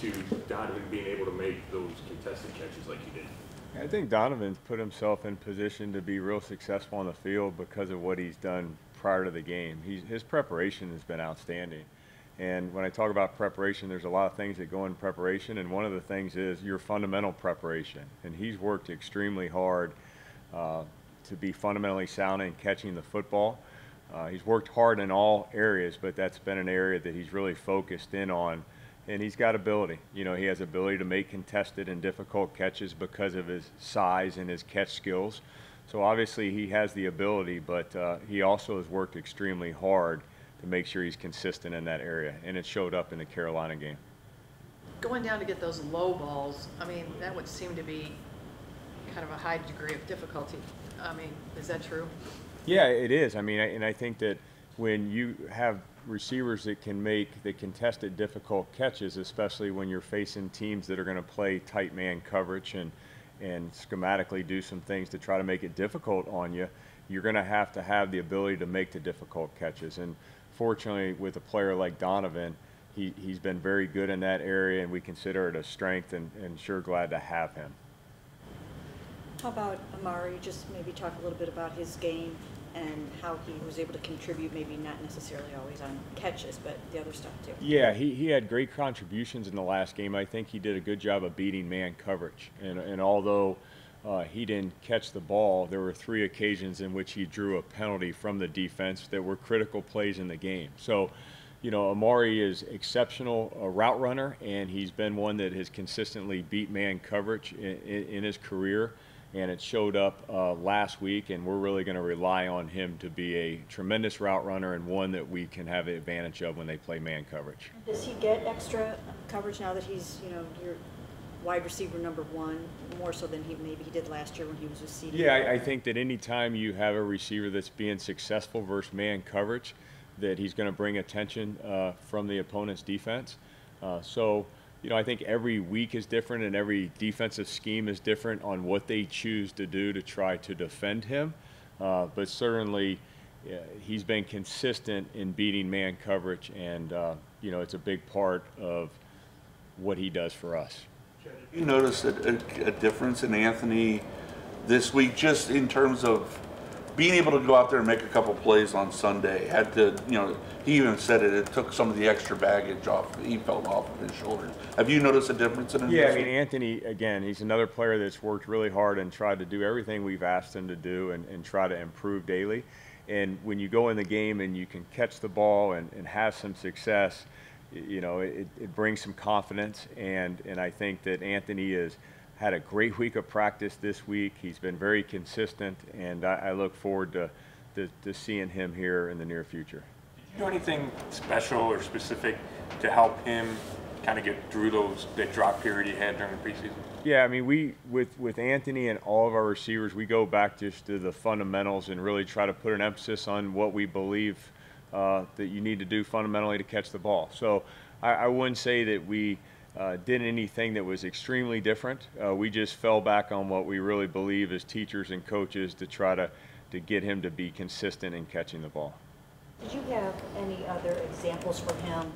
to Donovan being able to make those contested catches like he did? I think Donovan's put himself in position to be real successful on the field because of what he's done prior to the game. He's, his preparation has been outstanding. And when I talk about preparation, there's a lot of things that go in preparation, and one of the things is your fundamental preparation. And he's worked extremely hard uh, to be fundamentally sound in catching the football. Uh, he's worked hard in all areas, but that's been an area that he's really focused in on. And he's got ability. You know, he has ability to make contested and difficult catches because of his size and his catch skills. So obviously he has the ability, but uh, he also has worked extremely hard to make sure he's consistent in that area, and it showed up in the Carolina game. Going down to get those low balls, I mean, that would seem to be kind of a high degree of difficulty. I mean, is that true? Yeah, it is. I mean, and I think that when you have receivers that can make the contested difficult catches, especially when you're facing teams that are going to play tight man coverage and and schematically do some things to try to make it difficult on you, you're going to have to have the ability to make the difficult catches. And fortunately, with a player like Donovan, he, he's been very good in that area, and we consider it a strength, and, and sure glad to have him. How about Amari? Just maybe talk a little bit about his game and how he was able to contribute, maybe not necessarily always on catches, but the other stuff too. Yeah, he, he had great contributions in the last game. I think he did a good job of beating man coverage. And, and although uh, he didn't catch the ball, there were three occasions in which he drew a penalty from the defense that were critical plays in the game. So, you know, Amari is exceptional uh, route runner, and he's been one that has consistently beat man coverage in, in, in his career and it showed up uh, last week, and we're really going to rely on him to be a tremendous route runner and one that we can have the advantage of when they play man coverage. Does he get extra coverage now that he's, you know, your wide receiver number one, more so than he maybe he did last year when he was with CeeDee? Yeah, I, I think that anytime you have a receiver that's being successful versus man coverage, that he's going to bring attention uh, from the opponent's defense. Uh, so you know, I think every week is different and every defensive scheme is different on what they choose to do to try to defend him. Uh, but certainly, he's been consistent in beating man coverage, and uh, you know, it's a big part of what he does for us. You notice a, a, a difference in Anthony this week, just in terms of being able to go out there and make a couple plays on Sunday. Had to, you know, he even said it. It took some of the extra baggage off. He felt off of his shoulders. Have you noticed a difference in him? Yeah, I mean Anthony again. He's another player that's worked really hard and tried to do everything we've asked him to do and, and try to improve daily. And when you go in the game and you can catch the ball and, and have some success, you know, it, it brings some confidence. And and I think that Anthony is had a great week of practice this week. He's been very consistent, and I, I look forward to, to, to seeing him here in the near future you do anything special or specific to help him kind of get through those that drop period he had during the preseason? Yeah, I mean, we with with Anthony and all of our receivers, we go back just to the fundamentals and really try to put an emphasis on what we believe uh, that you need to do fundamentally to catch the ball. So I, I wouldn't say that we. Uh, did anything that was extremely different. Uh, we just fell back on what we really believe as teachers and coaches to try to, to get him to be consistent in catching the ball. Did you have any other examples for him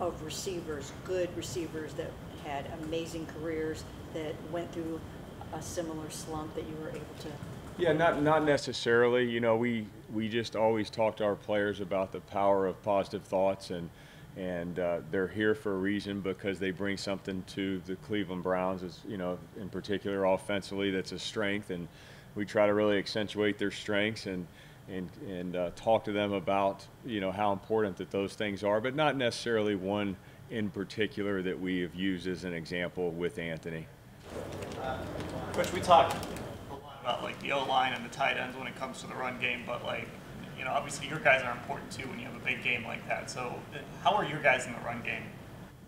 of receivers, good receivers that had amazing careers that went through a similar slump that you were able to? Yeah, not not necessarily. You know, we we just always talk to our players about the power of positive thoughts and and uh, they're here for a reason because they bring something to the Cleveland Browns. As you know, in particular, offensively, that's a strength, and we try to really accentuate their strengths and and, and uh, talk to them about you know how important that those things are, but not necessarily one in particular that we have used as an example with Anthony. Uh, Coach, we talked a lot about like the O line and the tight ends when it comes to the run game, but like you know obviously your guys are important too when you have a big game like that. So how are your guys in the run game?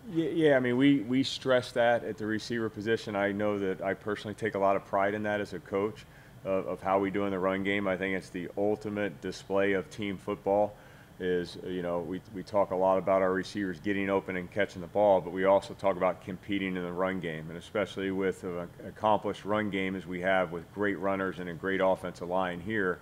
Yeah, yeah, I mean, we, we stress that at the receiver position. I know that I personally take a lot of pride in that as a coach of, of how we do in the run game. I think it's the ultimate display of team football. Is you know we, we talk a lot about our receivers getting open and catching the ball, but we also talk about competing in the run game, and especially with an accomplished run game as we have with great runners and a great offensive line here.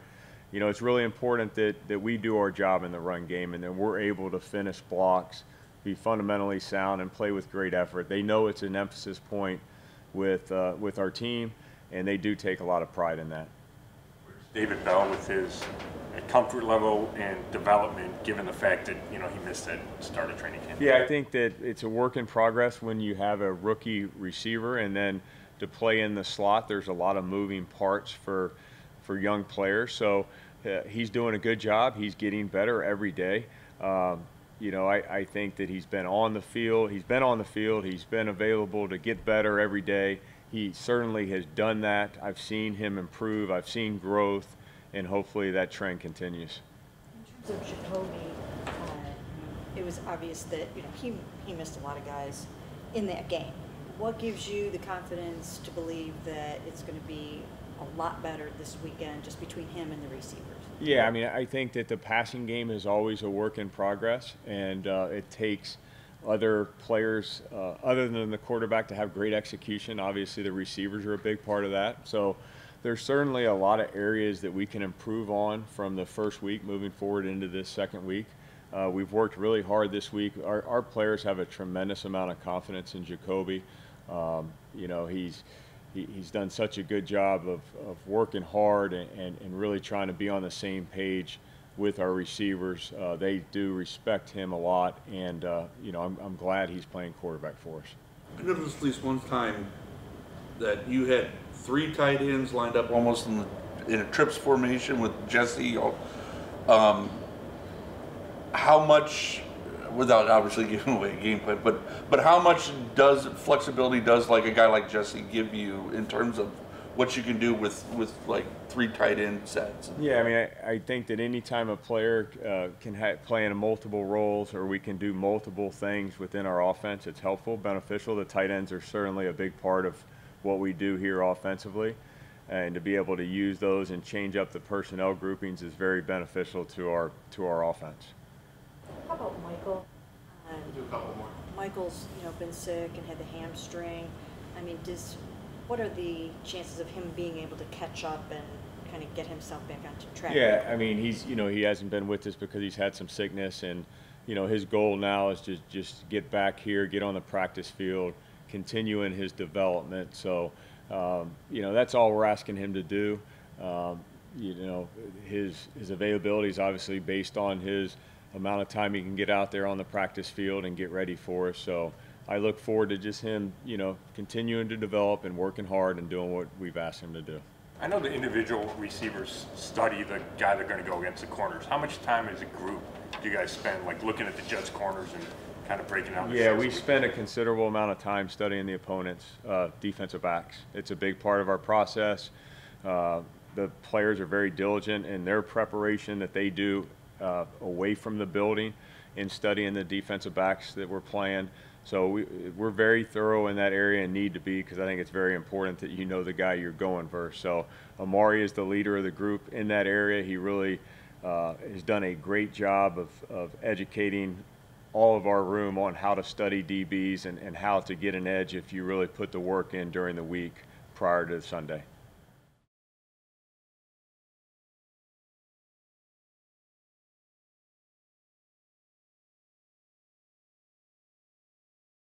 You know, it's really important that, that we do our job in the run game and that we're able to finish blocks be fundamentally sound and play with great effort. They know it's an emphasis point with uh, with our team, and they do take a lot of pride in that. David Bell with his uh, comfort level and development, given the fact that, you know, he missed that start of training camp. Yeah, I think that it's a work in progress when you have a rookie receiver, and then to play in the slot, there's a lot of moving parts for for young players. So uh, he's doing a good job. He's getting better every day. Um, you know, I, I think that he's been on the field. He's been on the field. He's been available to get better every day. He certainly has done that. I've seen him improve. I've seen growth, and hopefully that trend continues. In terms of Jacoby, uh, it was obvious that, you know, he, he missed a lot of guys in that game. What gives you the confidence to believe that it's going to be a lot better this weekend just between him and the receivers? Yeah, I mean, I think that the passing game is always a work in progress, and uh, it takes other players uh, other than the quarterback to have great execution. Obviously, the receivers are a big part of that. So there's certainly a lot of areas that we can improve on from the first week moving forward into this second week. Uh, we've worked really hard this week. Our, our players have a tremendous amount of confidence in Jacoby. Um, you know, he's he, he's done such a good job of, of working hard and, and, and really trying to be on the same page with our receivers. Uh, they do respect him a lot, and uh, you know I'm, I'm glad he's playing quarterback for us. I noticed at least one time that you had three tight ends lined up almost in, the, in a trips formation with Jesse. Um, how much, without obviously giving away a game plan, but but how much does flexibility does like a guy like Jesse give you in terms of what you can do with with like three tight end sets? Yeah, I mean, I, I think that anytime a player uh, can ha- play in multiple roles or we can do multiple things within our offense, it's helpful, beneficial. The tight ends are certainly a big part of what we do here offensively. And to be able to use those and change up the personnel groupings is very beneficial to our to our offense. How about Michael? Um, do a couple more. Michael's, you know, been sick and had the hamstring. I mean, does what are the chances of him being able to catch up and kind of get himself back onto track? Yeah, I mean, he's you know he hasn't been with us because he's had some sickness, and you know his goal now is to just get back here, get on the practice field, continue in his development. So um, you know that's all we're asking him to do. Um, you know his his availability is obviously based on his amount of time he can get out there on the practice field and get ready for us. So I look forward to just him, you know, continuing to develop and working hard and doing what we've asked him to do. I know the individual receivers study the guy they're going to go against the corners. How much time as a group do you guys spend, like looking at the Jets' corners and kind of breaking out? the Yeah, we spend a considerable amount of time studying the opponent's uh, defensive backs. It's a big part of our process. Uh, the players are very diligent in their preparation that they do uh, away from the building in studying the defensive backs that we're playing. So we, we're very thorough in that area and need to be because I think it's very important that you know the guy you're going versus. So Amari is the leader of the group in that area. He really uh, has done a great job of, of educating all of our room on how to study DBs and, and how to get an edge if you really put the work in during the week prior to Sunday.